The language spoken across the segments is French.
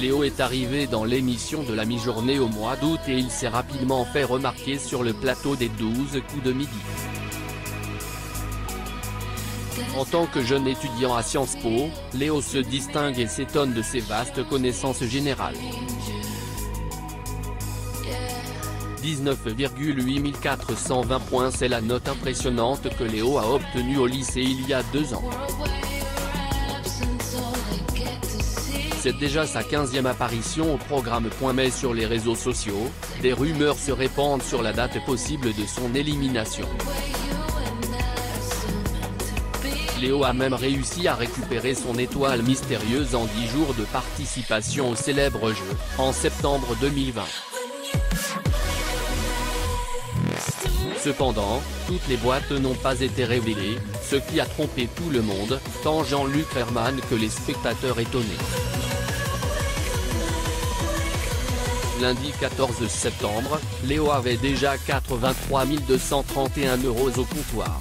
Léo est arrivé dans l'émission de la mi-journée au mois d'août et il s'est rapidement fait remarquer sur le plateau des 12 coups de midi. En tant que jeune étudiant à Sciences Po, Léo se distingue et s'étonne de ses vastes connaissances générales. 19,8420 points c'est la note impressionnante que Léo a obtenue au lycée il y a deux ans. C'est déjà sa 15e apparition au programme. Mais sur les réseaux sociaux, des rumeurs se répandent sur la date possible de son élimination. Léo a même réussi à récupérer son étoile mystérieuse en 10 jours de participation au célèbre jeu, en septembre 2020. Cependant, toutes les boîtes n'ont pas été révélées, ce qui a trompé tout le monde, tant Jean-Luc Herman que les spectateurs étonnés. Lundi 14 septembre, Léo avait déjà 83 231 euros au comptoir.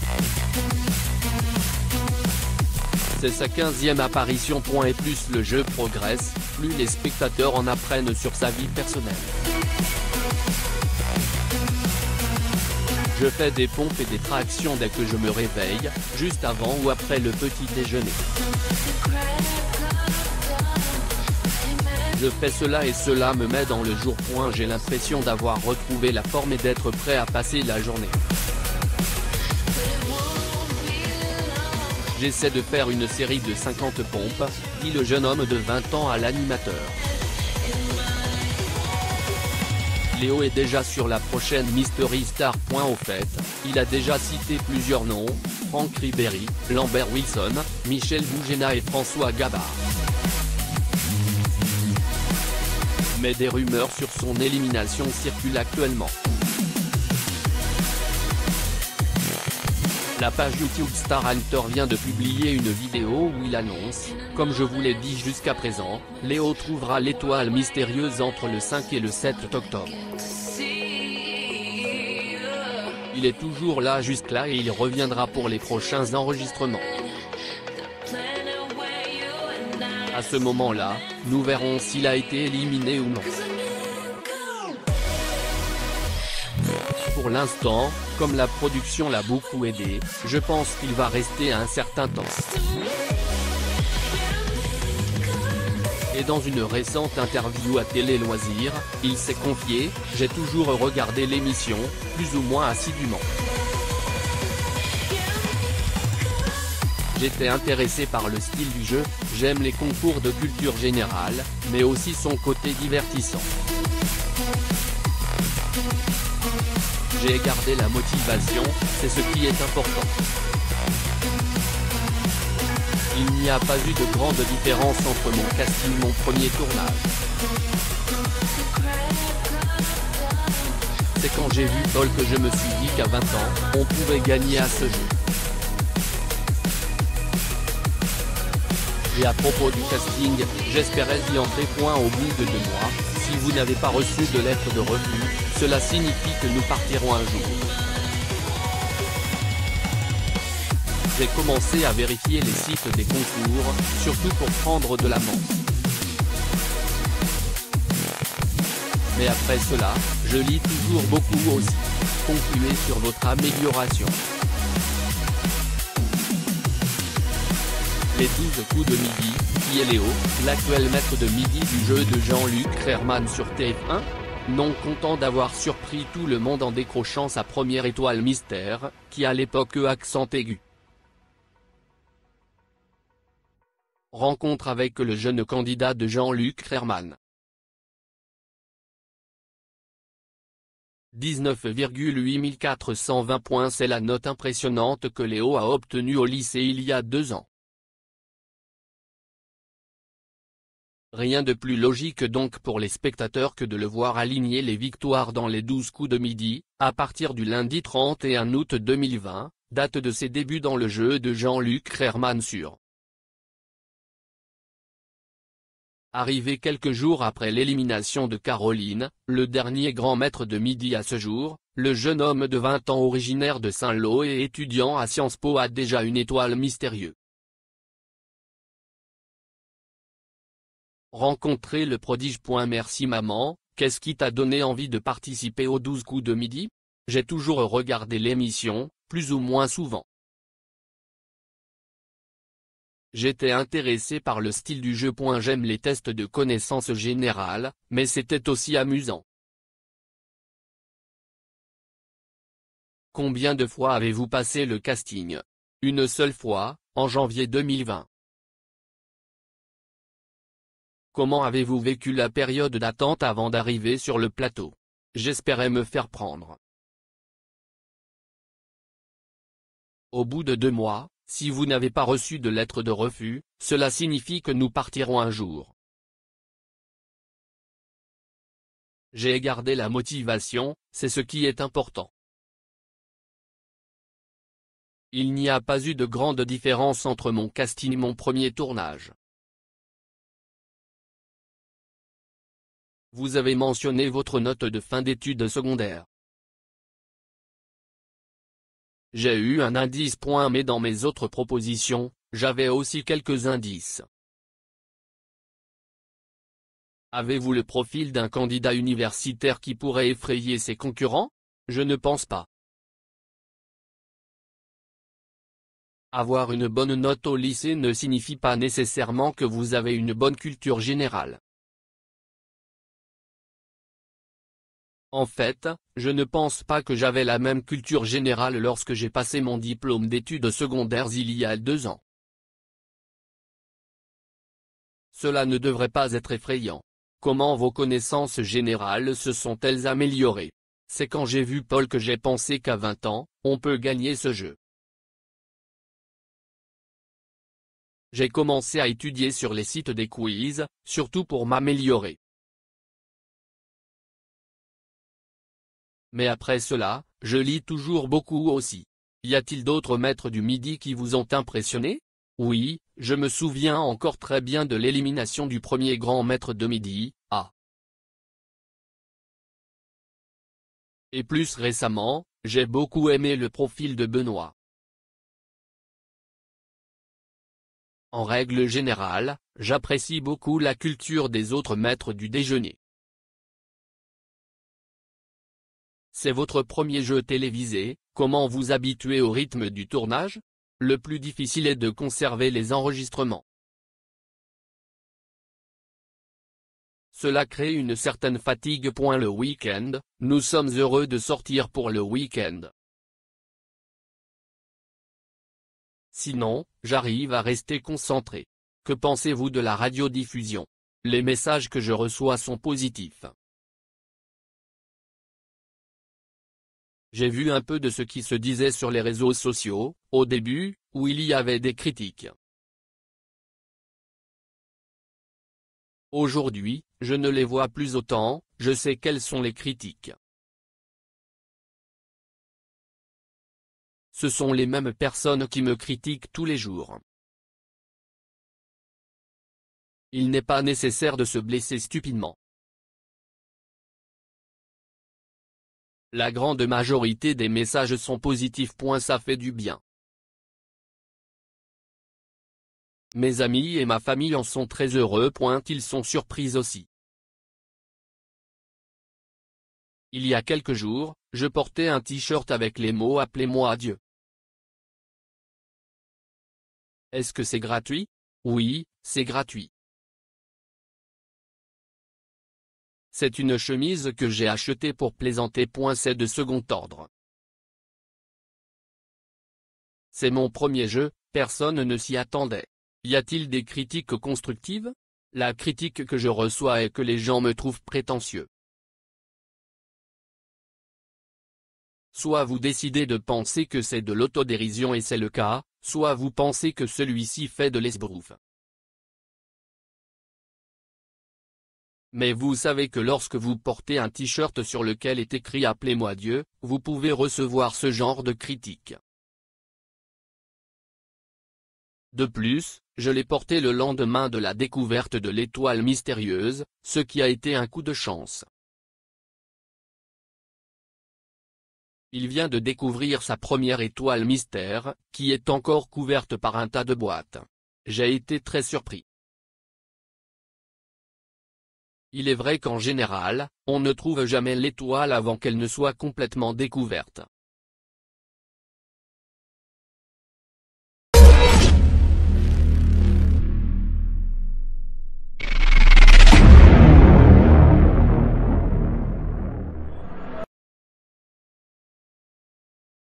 C'est sa 15e apparition. Et plus le jeu progresse, plus les spectateurs en apprennent sur sa vie personnelle. Je fais des pompes et des tractions dès que je me réveille, juste avant ou après le petit déjeuner. Je fais cela et cela me met dans le jour. Point. J'ai l'impression d'avoir retrouvé la forme et d'être prêt à passer la journée. J'essaie de faire une série de 50 pompes, dit le jeune homme de 20 ans à l'animateur. Léo est déjà sur la prochaine Mystery Star. Au fait, il a déjà cité plusieurs noms, Franck Ribéry, Lambert Wilson, Michel Bougena et François Gabard. Mais des rumeurs sur son élimination circulent actuellement. La page YouTube Star Hunter vient de publier une vidéo où il annonce, comme je vous l'ai dit jusqu'à présent, Léo trouvera l'étoile mystérieuse entre le 5 et le 7 octobre. Il est toujours là jusque-là et il reviendra pour les prochains enregistrements. À ce moment-là, nous verrons s'il a été éliminé ou non. Pour l'instant, comme la production l'a beaucoup aidé, je pense qu'il va rester un certain temps. Et dans une récente interview à Télé Loisirs, il s'est confié, j'ai toujours regardé l'émission, plus ou moins assidûment. J'étais intéressé par le style du jeu, j'aime les concours de culture générale, mais aussi son côté divertissant. J'ai gardé la motivation, c'est ce qui est important. Il n'y a pas eu de grande différence entre mon casting et mon premier tournage. C'est quand j'ai vu Paul que je me suis dit qu'à 20 ans, on pouvait gagner à ce jeu. Et à propos du casting, j'espérais y entrer point au bout de deux mois, si vous n'avez pas reçu de lettre de refus, cela signifie que nous partirons un jour. J'ai commencé à vérifier les sites des concours, surtout pour prendre de l'avance. Mais après cela, je lis toujours beaucoup aussi. Concluez sur votre amélioration. 12 coups de midi, qui est Léo, l'actuel maître de midi du jeu de Jean-Luc Herman sur TF1 Non content d'avoir surpris tout le monde en décrochant sa première étoile mystère, qui à l'époque accent aigu. Rencontre avec le jeune candidat de Jean-Luc Herman. 19,8420 points c'est la note impressionnante que Léo a obtenue au lycée il y a deux ans. Rien de plus logique donc pour les spectateurs que de le voir aligner les victoires dans les 12 coups de midi, à partir du lundi 31 août 2020, date de ses débuts dans le jeu de Jean-Luc Herman sur. Arrivé quelques jours après l'élimination de Caroline, le dernier grand maître de midi à ce jour, le jeune homme de 20 ans originaire de Saint-Lô et étudiant à Sciences Po a déjà une étoile mystérieuse. Rencontrer le prodige. Merci maman, qu'est-ce qui t'a donné envie de participer aux 12 coups de midi? J'ai toujours regardé l'émission, plus ou moins souvent. J'étais intéressé par le style du jeu. J'aime les tests de connaissances générales, mais c'était aussi amusant. Combien de fois avez-vous passé le casting? Une seule fois, en janvier 2020. Comment avez-vous vécu la période d'attente avant d'arriver sur le plateau? J'espérais me faire prendre. Au bout de deux mois, si vous n'avez pas reçu de lettre de refus, cela signifie que nous partirons un jour. J'ai gardé la motivation, c'est ce qui est important. Il n'y a pas eu de grande différence entre mon casting et mon premier tournage. Vous avez mentionné votre note de fin d'études secondaires. J'ai eu un indice point mais dans mes autres propositions, j'avais aussi quelques indices. Avez-vous le profil d'un candidat universitaire qui pourrait effrayer ses concurrents? Je ne pense pas. Avoir une bonne note au lycée ne signifie pas nécessairement que vous avez une bonne culture générale. En fait, je ne pense pas que j'avais la même culture générale lorsque j'ai passé mon diplôme d'études secondaires il y a deux ans. Cela ne devrait pas être effrayant. Comment vos connaissances générales se sont-elles améliorées? C'est quand j'ai vu Paul que j'ai pensé qu'à 20 ans, on peut gagner ce jeu. J'ai commencé à étudier sur les sites des quiz, surtout pour m'améliorer. Mais après cela, je lis toujours beaucoup aussi. Y a-t-il d'autres maîtres du midi qui vous ont impressionné? Oui, je me souviens encore très bien de l'élimination du premier grand maître de midi, A. Et plus récemment, j'ai beaucoup aimé le profil de Benoît. En règle générale, j'apprécie beaucoup la culture des autres maîtres du déjeuner. C'est votre premier jeu télévisé, comment vous habituer au rythme du tournage? Le plus difficile est de conserver les enregistrements. Cela crée une certaine fatigue. Le week-end, nous sommes heureux de sortir pour le week-end. Sinon, j'arrive à rester concentré. Que pensez-vous de la radiodiffusion? Les messages que je reçois sont positifs. J'ai vu un peu de ce qui se disait sur les réseaux sociaux, au début, où il y avait des critiques. Aujourd'hui, je ne les vois plus autant, je sais quelles sont les critiques. Ce sont les mêmes personnes qui me critiquent tous les jours. Il n'est pas nécessaire de se blesser stupidement. La grande majorité des messages sont positifs. Ça fait du bien. Mes amis et ma famille en sont très heureux. Ils sont surpris aussi. Il y a quelques jours, je portais un t-shirt avec les mots Appelez-moi Dieu. Est-ce que c'est gratuit? Oui, c'est gratuit. C'est une chemise que j'ai achetée pour plaisanter. C'est de second ordre. C'est mon premier jeu, personne ne s'y attendait. Y a-t-il des critiques constructives? La critique que je reçois est que les gens me trouvent prétentieux. Soit vous décidez de penser que c'est de l'autodérision et c'est le cas, soit vous pensez que celui-ci fait de l'esbrouf. Mais vous savez que lorsque vous portez un t-shirt sur lequel est écrit Appelez-moi Dieu, vous pouvez recevoir ce genre de critique. De plus, je l'ai porté le lendemain de la découverte de l'étoile mystérieuse, ce qui a été un coup de chance. Il vient de découvrir sa première étoile mystère, qui est encore couverte par un tas de boîtes. J'ai été très surpris. Il est vrai qu'en général, on ne trouve jamais l'étoile avant qu'elle ne soit complètement découverte.